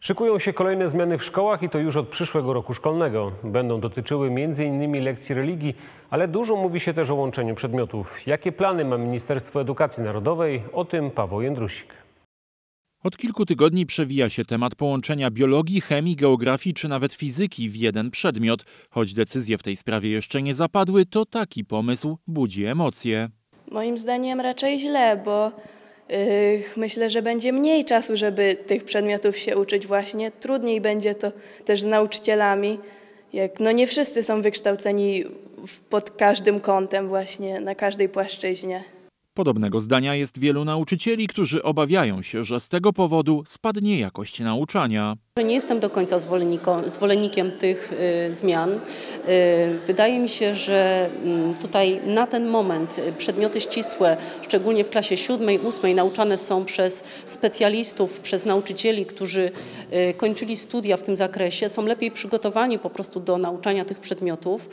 Szykują się kolejne zmiany w szkołach i to już od przyszłego roku szkolnego. Będą dotyczyły m.in. lekcji religii, ale dużo mówi się też o łączeniu przedmiotów. Jakie plany ma Ministerstwo Edukacji Narodowej? O tym Paweł Jędrusik. Od kilku tygodni przewija się temat połączenia biologii, chemii, geografii czy nawet fizyki w jeden przedmiot. Choć decyzje w tej sprawie jeszcze nie zapadły, to taki pomysł budzi emocje. Moim zdaniem raczej źle, bo myślę, że będzie mniej czasu, żeby tych przedmiotów się uczyć właśnie. Trudniej będzie to też z nauczycielami. Jak, no nie wszyscy są wykształceni pod każdym kątem właśnie, na każdej płaszczyźnie. Podobnego zdania jest wielu nauczycieli, którzy obawiają się, że z tego powodu spadnie jakość nauczania. Nie jestem do końca zwolennikiem tych y, zmian. Y, wydaje mi się, że mm, tutaj na ten moment y, przedmioty ścisłe, szczególnie w klasie siódmej, ósmej, nauczane są przez specjalistów, przez nauczycieli, którzy kończyli studia w tym zakresie, są lepiej przygotowani po prostu do nauczania tych przedmiotów.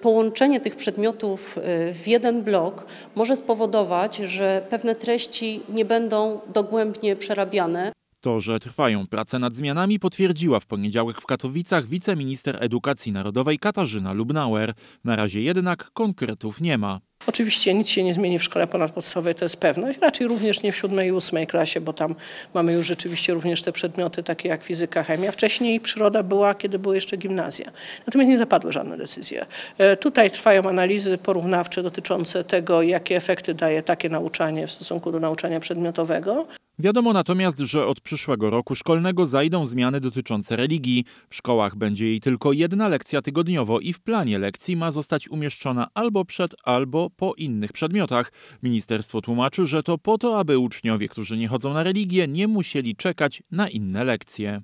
Połączenie tych przedmiotów w jeden blok może spowodować, że pewne treści nie będą dogłębnie przerabiane. To, że trwają prace nad zmianami, potwierdziła w poniedziałek w Katowicach wiceminister edukacji narodowej Katarzyna Lubnauer. Na razie jednak konkretów nie ma. Oczywiście nic się nie zmieni w szkole ponadpodstawowej, to jest pewność. Raczej również nie w siódmej i ósmej klasie, bo tam mamy już rzeczywiście również te przedmioty takie jak fizyka, chemia. Wcześniej przyroda była, kiedy były jeszcze gimnazja. Natomiast nie zapadły żadne decyzje. E, tutaj trwają analizy porównawcze dotyczące tego, jakie efekty daje takie nauczanie w stosunku do nauczania przedmiotowego. Wiadomo natomiast, że od przyszłego roku szkolnego zajdą zmiany dotyczące religii. W szkołach będzie jej tylko jedna lekcja tygodniowo i w planie lekcji ma zostać umieszczona albo przed, albo po innych przedmiotach. Ministerstwo tłumaczy, że to po to, aby uczniowie, którzy nie chodzą na religię, nie musieli czekać na inne lekcje.